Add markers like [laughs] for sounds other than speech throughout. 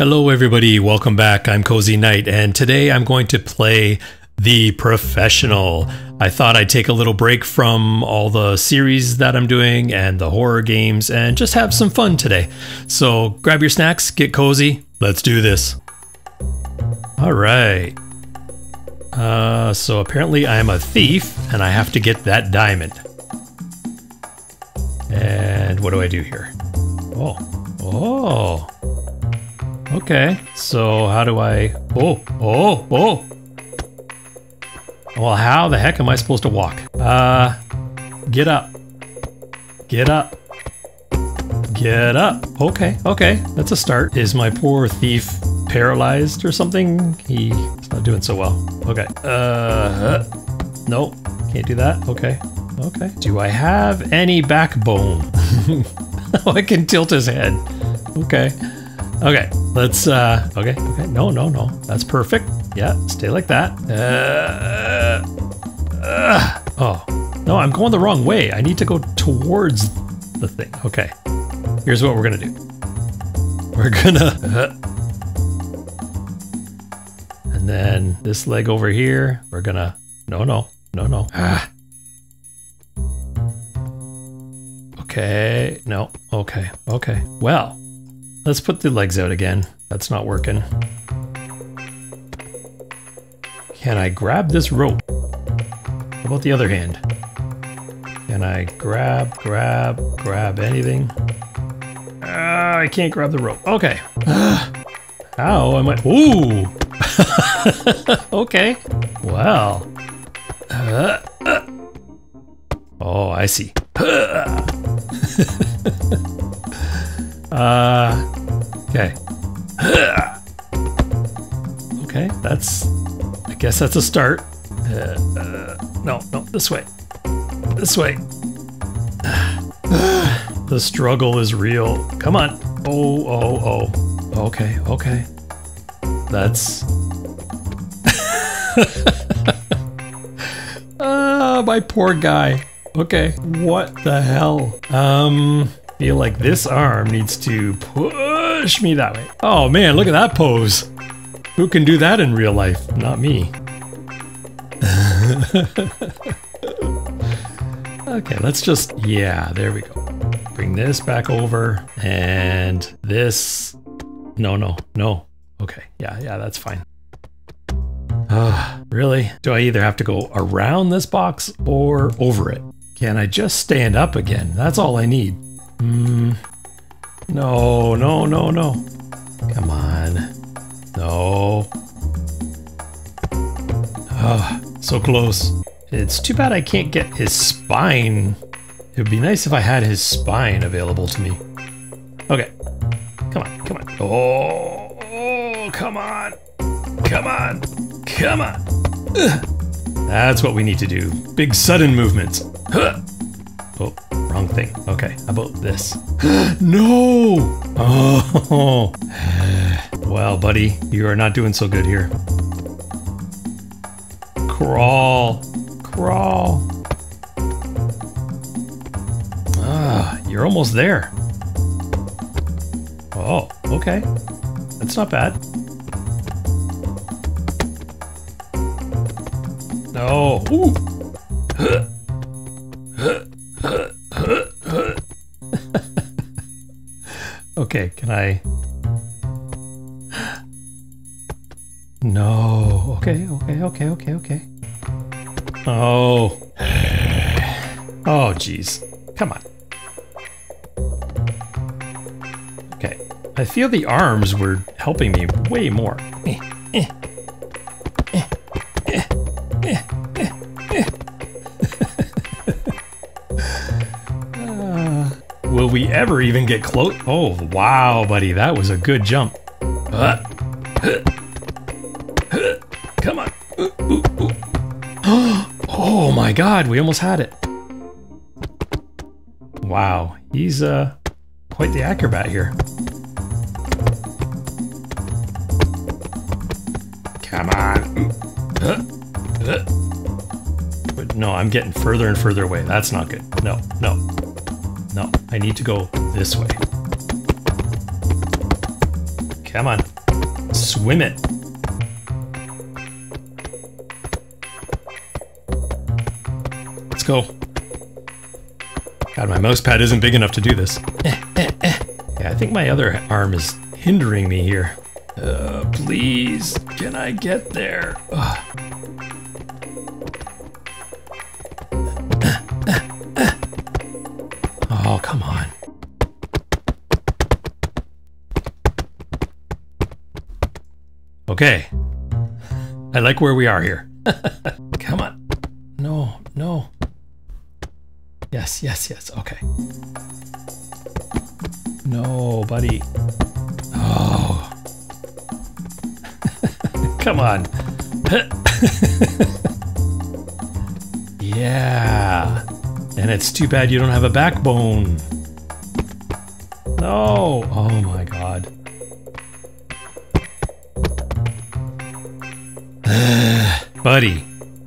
Hello, everybody. Welcome back. I'm Kozy Knight, and today I'm going to play The Professional. I thought I'd take a little break from all the series that I'm doing and the horror games and just have some fun today. So grab your snacks, get cozy. Let's do this. All right. Uh, so apparently I'm a thief and I have to get that diamond. And what do I do here? Oh, oh. Okay, so how do I... Oh, oh, oh! Well, how the heck am I supposed to walk? Uh, get up. Get up. Get up. Okay, okay, that's a start. Is my poor thief paralyzed or something? He's not doing so well. Okay. Uh, no, can't do that. Okay, okay. Do I have any backbone? [laughs] oh, I can tilt his head. Okay. Okay, let's, uh, okay, okay, no, no, no, that's perfect. Yeah, stay like that. Uh, uh, oh, no, I'm going the wrong way. I need to go towards the thing. Okay, here's what we're gonna do. We're gonna, uh, and then this leg over here, we're gonna, no, no, no, no. Ah. Okay, no, okay, okay. Well, Let's put the legs out again. That's not working. Can I grab this rope? How about the other hand? Can I grab, grab, grab anything? Uh, I can't grab the rope. Okay. [sighs] How am I? Ooh! [laughs] okay. Well. Uh, [sighs] uh. Oh, I see. [laughs] Uh, guess that's a start. Uh, uh, no, no, this way. This way. [sighs] the struggle is real. Come on. Oh, oh, oh. Okay, okay. That's... [laughs] ah, my poor guy. Okay, what the hell? Um, feel like this arm needs to push me that way. Oh man, look at that pose. Who can do that in real life? Not me. [laughs] okay, let's just, yeah, there we go. Bring this back over and this. No, no, no. Okay, yeah, yeah, that's fine. Uh, really? Do I either have to go around this box or over it? Can I just stand up again? That's all I need. Hmm. No, no, no, no. Come on. No. Oh, so close. It's too bad I can't get his spine. It would be nice if I had his spine available to me. Okay. Come on, come on. Oh, oh come on. Come on. Come on. Ugh. That's what we need to do. Big sudden movements. Huh. Oh, wrong thing. Okay, how about this? [gasps] no! Oh, well, buddy, you are not doing so good here. Crawl, crawl. Ah, you're almost there. Oh, okay. That's not bad. No. Ooh. [laughs] Okay, can I... No. Okay, okay, okay, okay, okay. Oh. Oh, jeez. Come on. Okay. I feel the arms were helping me way more. [laughs] Will we ever even get close? Oh, wow, buddy. That was a good jump. Uh, come oh my god, we almost had it. Wow, he's uh quite the acrobat here. Come on. But no, I'm getting further and further away. That's not good. No, no. No, I need to go this way. Come on. Swim it. Let's. God, my mouse pad isn't big enough to do this. Yeah, I think my other arm is hindering me here. Uh, please, can I get there? Ugh. Oh, come on. Okay. I like where we are here. [laughs] Yes, yes, yes. Okay. No, buddy. Oh. [laughs] come on. [laughs] yeah. And it's too bad you don't have a backbone. No. Oh my god. [sighs] Buddy,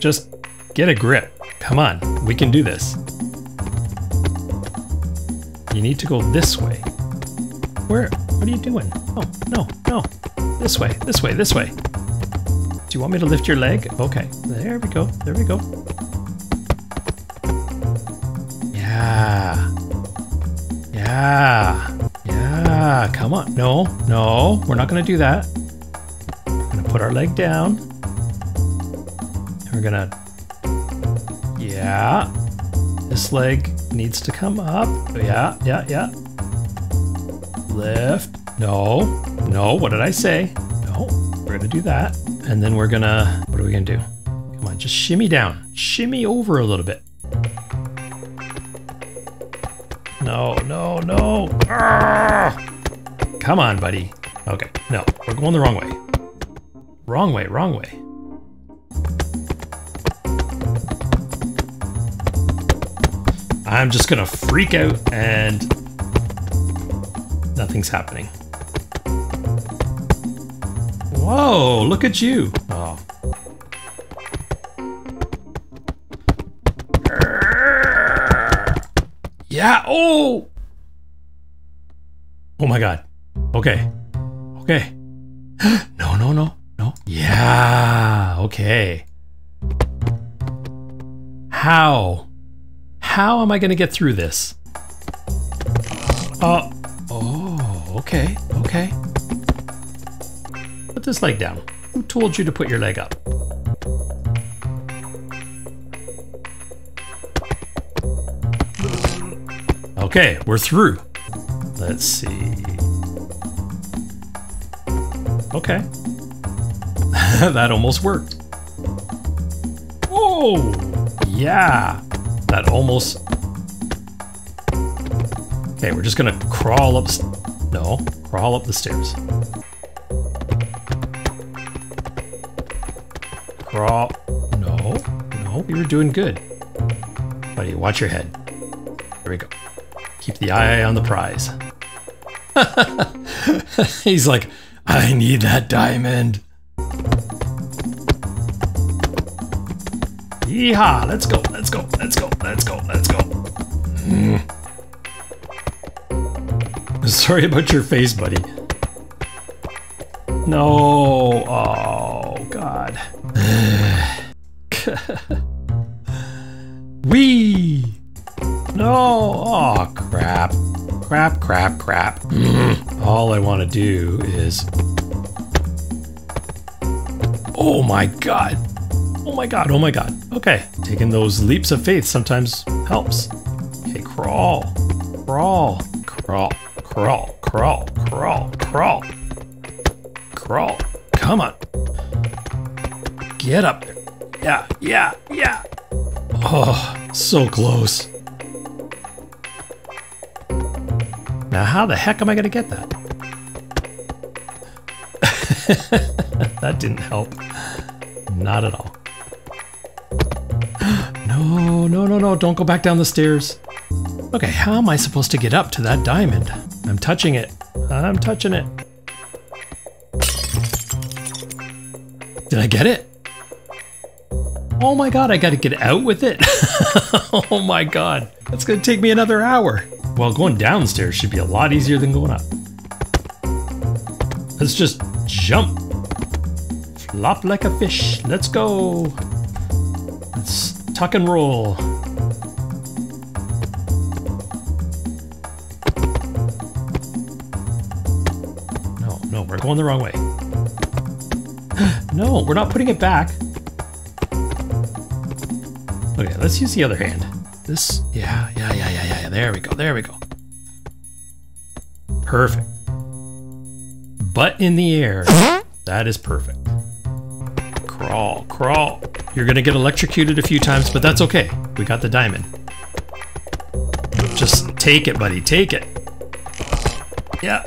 just get a grip. Come on, we can do this. You need to go this way. Where? What are you doing? Oh, no, no. This way, this way, this way. Do you want me to lift your leg? Okay, there we go, there we go. Yeah. Yeah. Yeah. Come on. No, no, we're not going to do that. We're going to put our leg down. And we're going to. Yeah. This leg needs to come up. Yeah, yeah, yeah. Lift. No, no, what did I say? No, we're to do that. And then we're to. What are we to do? Come on, just shimmy down. Shimmy over a little bit. No, no, no. Arrgh! Come on, buddy. Okay, no, we're going the wrong way. Wrong way, wrong way. I'm just gonna freak out and nothing's happening. Whoa, look at you. Oh. Yeah, oh! Oh my god. Okay. Okay. [gasps] no, no, no, no. Yeah, okay. How? How am I going to get through this? Uh, oh, okay, okay. Put this leg down. Who told you to put your leg up? Okay, we're through. Let's see. Okay. [laughs] that almost worked. Whoa! Yeah! That almost... Okay, we're just gonna crawl up... No, crawl up the stairs. Crawl... No, no, you were doing good. Buddy, watch your head. There we go. Keep the eye on the prize. [laughs] He's like, I need that diamond. Yeehaw! Let's go, go, let's go, let's go, let's go. Mm. Sorry about your face, buddy. No. Oh, God. [sighs] Wee! No! Oh, crap. Crap, crap, crap. Mm. [clears throat] All I want to do is... Oh my god. Oh my god, oh my god. Okay, taking those leaps of faith sometimes helps. Okay, crawl. Crawl. Crawl. Crawl. Crawl. Crawl. Crawl. Crawl. Come on. Get up there. Yeah, yeah, yeah. Oh, so close. Now, how the heck am I going to get that? [laughs] that didn't help. Not at all. No, no, no, no, don't go back down the stairs. Okay, how am I supposed to get up to that diamond? I'm touching it. I'm touching it. Did I get it? Oh my god, I gotta get out with it. [laughs] oh my god, that's gonna take me another hour. Well, going downstairs should be a lot easier than going up. Let's just jump. Flop like a fish. Let's go. Let's tuck and roll. No, no, we're going the wrong way. [gasps] no, we're not putting it back. Okay, let's use the other hand. This, yeah, yeah, yeah, yeah, yeah, yeah. There we go, there we go. Perfect. Butt in the air. [laughs] That is perfect. Crawl, crawl. You're gonna get electrocuted a few times, but that's okay. We got the diamond. Just take it, buddy, take it. Yeah,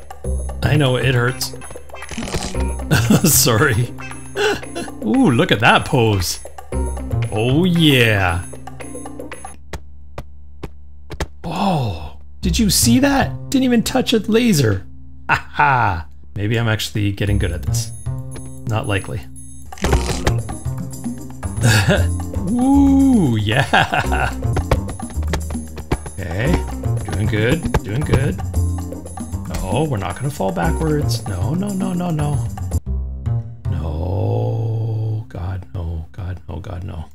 I know it hurts. [laughs] Sorry. [laughs] Ooh, look at that pose. Oh yeah. Oh, did you see that? Didn't even touch a laser. Ha ha. Maybe I'm actually getting good at this. Not likely. Ooh, yeah. Okay, doing good, doing good. No, we're not gonna fall backwards. No, no, no, no, no. No, God, no, God, no, God, no.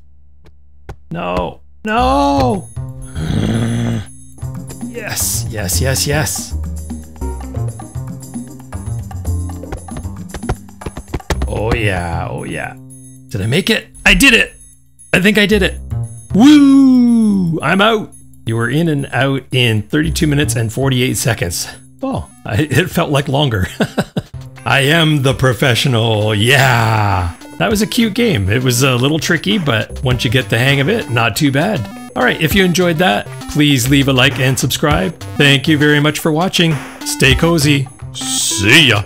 No, no! [sighs] Yes, yes, yes, yes. Oh yeah, oh yeah. Did I make it? I did it! I think I did it. Woo! I'm out. You were in and out in 32 minutes and 48 seconds. Oh, I, it felt like longer. [laughs] I am the professional, yeah! That was a cute game. It was a little tricky, but once you get the hang of it, not too bad. Alright, if you enjoyed that, please leave a like and subscribe. Thank you very much for watching. Stay cozy. See ya!